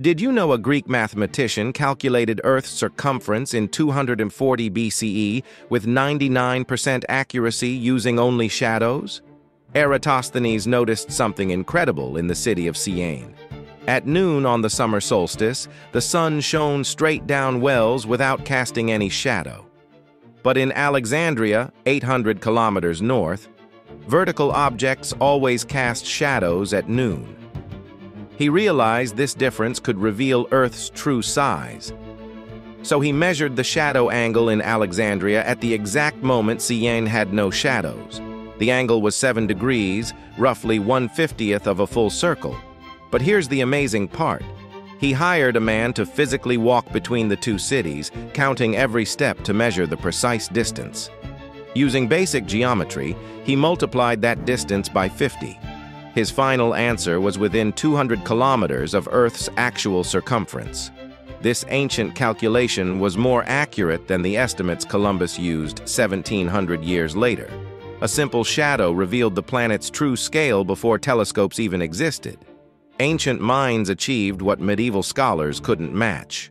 Did you know a Greek mathematician calculated Earth's circumference in 240 BCE with 99% accuracy using only shadows? Eratosthenes noticed something incredible in the city of Syene. At noon on the summer solstice, the sun shone straight down wells without casting any shadow. But in Alexandria, 800 kilometers north, vertical objects always cast shadows at noon. He realized this difference could reveal Earth's true size. So he measured the shadow angle in Alexandria at the exact moment Syene had no shadows. The angle was 7 degrees, roughly 1/50th of a full circle. But here's the amazing part. He hired a man to physically walk between the two cities, counting every step to measure the precise distance. Using basic geometry, he multiplied that distance by 50. His final answer was within 200 kilometers of Earth's actual circumference. This ancient calculation was more accurate than the estimates Columbus used 1700 years later. A simple shadow revealed the planet's true scale before telescopes even existed. Ancient minds achieved what medieval scholars couldn't match.